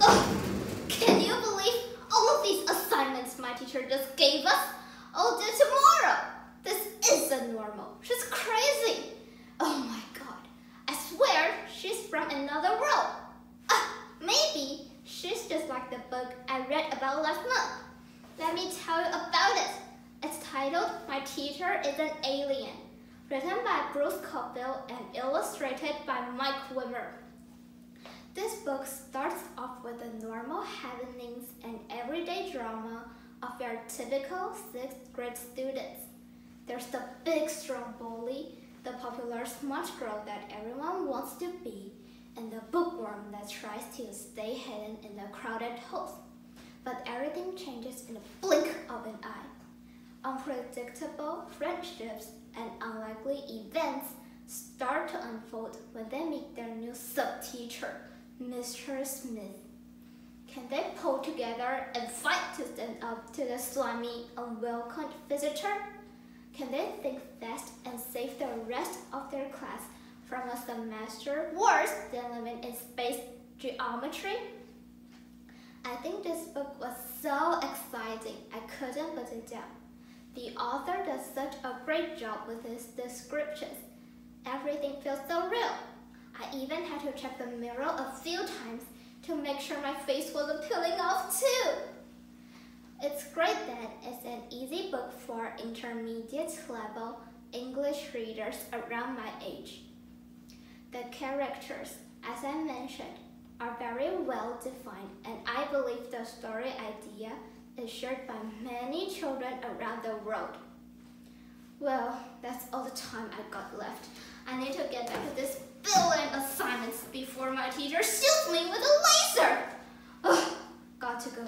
Oh, can you believe all of these assignments my teacher just gave us? I'll do tomorrow. This isn't normal. She's crazy. Oh my god. I swear she's from another world. Uh, maybe she's just like the book I read about last month. Let me tell you about it. It's titled My Teacher is an Alien, written by Bruce Coville and illustrated by Mike Wimmer. This book starts off with the normal happenings and everyday drama of your typical sixth grade students. There's the big strong bully, the popular smart girl that everyone wants to be, and the bookworm that tries to stay hidden in the crowded halls. But everything changes in a blink of an eye. Unpredictable friendships and unlikely events start to unfold when they meet their new sub-teacher, Mr. Smith. Can they pull together and fight to stand up to the slimy, unwelcome visitor? Can they think fast and save the rest of their class from a semester worse than living in space geometry? I think this book was so exciting I couldn't put it down. The author does such a great job with his descriptions. Everything feels so even had to check the mirror a few times to make sure my face wasn't peeling off too. It's great that it's an easy book for intermediate level English readers around my age. The characters, as I mentioned, are very well defined and I believe the story idea is shared by many children around the world. Well, that's all the time I got left. I need to get back to this billion assignments before my teacher shoots me with a laser. Ugh, got to go.